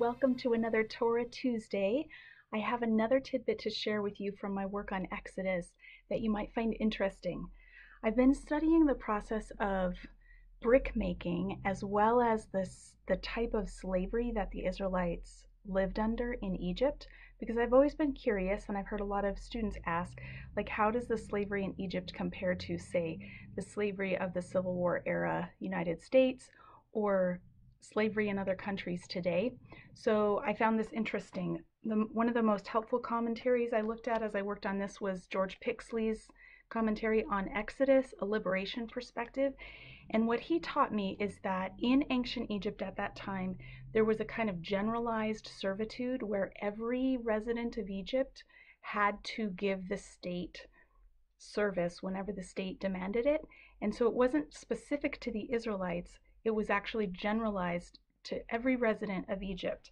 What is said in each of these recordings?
Welcome to another Torah Tuesday. I have another tidbit to share with you from my work on Exodus that you might find interesting. I've been studying the process of brick making as well as this the type of slavery that the Israelites lived under in Egypt because I've always been curious and I've heard a lot of students ask like how does the slavery in Egypt compare to say the slavery of the Civil War era United States or slavery in other countries today. So I found this interesting. The, one of the most helpful commentaries I looked at as I worked on this was George Pixley's commentary on Exodus, a liberation perspective. And what he taught me is that in ancient Egypt at that time, there was a kind of generalized servitude where every resident of Egypt had to give the state service whenever the state demanded it. And so it wasn't specific to the Israelites, it was actually generalized to every resident of Egypt.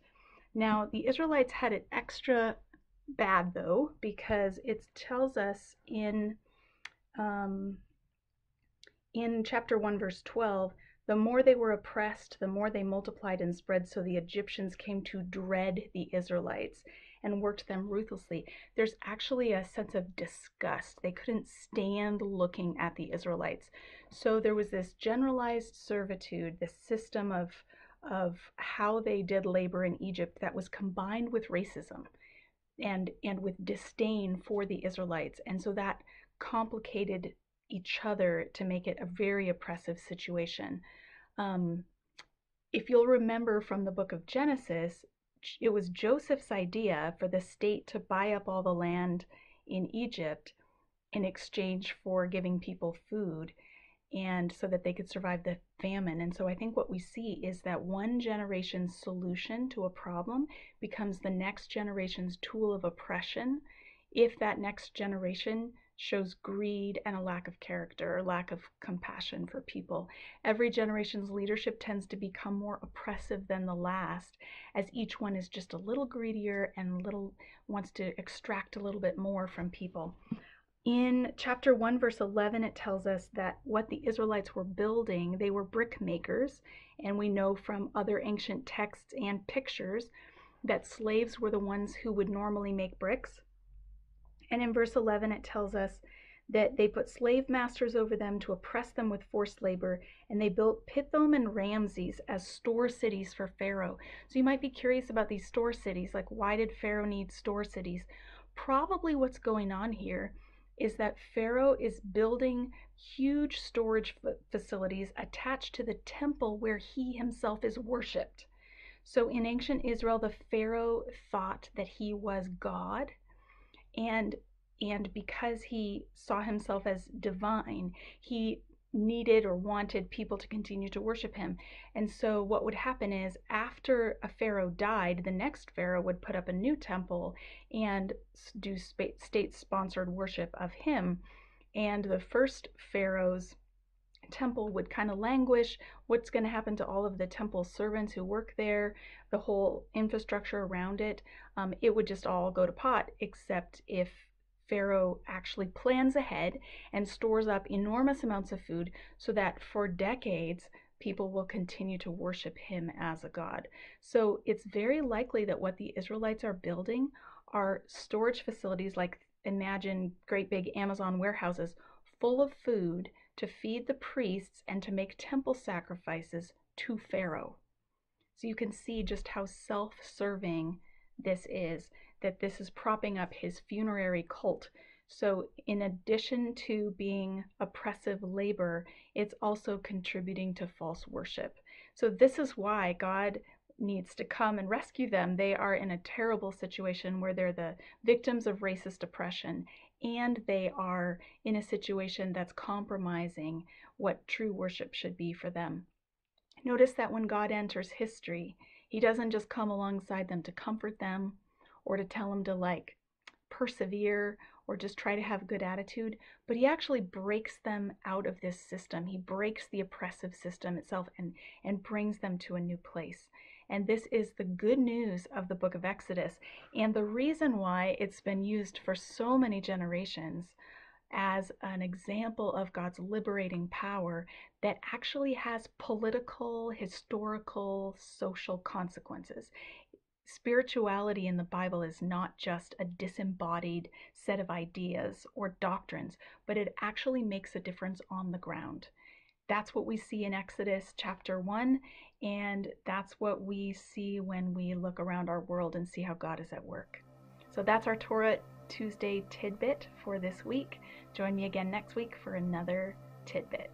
Now, the Israelites had it extra bad though, because it tells us in um, in chapter 1, verse 12, the more they were oppressed, the more they multiplied and spread, so the Egyptians came to dread the Israelites and worked them ruthlessly. There's actually a sense of disgust. They couldn't stand looking at the Israelites. So there was this generalized servitude, this system of, of how they did labor in Egypt that was combined with racism and, and with disdain for the Israelites. And so that complicated each other to make it a very oppressive situation. Um, if you'll remember from the book of Genesis, it was Joseph's idea for the state to buy up all the land in Egypt in exchange for giving people food and so that they could survive the famine. And so I think what we see is that one generation's solution to a problem becomes the next generation's tool of oppression if that next generation shows greed and a lack of character or lack of compassion for people. Every generation's leadership tends to become more oppressive than the last as each one is just a little greedier and little wants to extract a little bit more from people. In chapter 1 verse 11 it tells us that what the Israelites were building, they were brick makers, and we know from other ancient texts and pictures that slaves were the ones who would normally make bricks and in verse 11, it tells us that they put slave masters over them to oppress them with forced labor, and they built Pithom and Ramses as store cities for Pharaoh. So you might be curious about these store cities, like why did Pharaoh need store cities? Probably what's going on here is that Pharaoh is building huge storage facilities attached to the temple where he himself is worshipped. So in ancient Israel, the Pharaoh thought that he was God and and because he saw himself as divine he needed or wanted people to continue to worship him and so what would happen is after a pharaoh died the next pharaoh would put up a new temple and do state sponsored worship of him and the first pharaoh's temple would kind of languish. What's going to happen to all of the temple servants who work there, the whole infrastructure around it? Um, it would just all go to pot, except if Pharaoh actually plans ahead and stores up enormous amounts of food so that for decades people will continue to worship him as a god. So it's very likely that what the Israelites are building are storage facilities like imagine great big Amazon warehouses full of food to feed the priests and to make temple sacrifices to Pharaoh. So you can see just how self serving this is, that this is propping up his funerary cult. So, in addition to being oppressive labor, it's also contributing to false worship. So, this is why God needs to come and rescue them. They are in a terrible situation where they're the victims of racist oppression and they are in a situation that's compromising what true worship should be for them. Notice that when God enters history, he doesn't just come alongside them to comfort them or to tell them to like persevere or just try to have a good attitude, but he actually breaks them out of this system. He breaks the oppressive system itself and, and brings them to a new place. And this is the good news of the book of Exodus and the reason why it's been used for so many generations as an example of God's liberating power that actually has political, historical, social consequences. Spirituality in the Bible is not just a disembodied set of ideas or doctrines, but it actually makes a difference on the ground. That's what we see in Exodus chapter 1, and that's what we see when we look around our world and see how God is at work. So that's our Torah Tuesday tidbit for this week. Join me again next week for another tidbit.